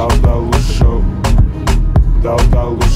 thou thou was show, thou thou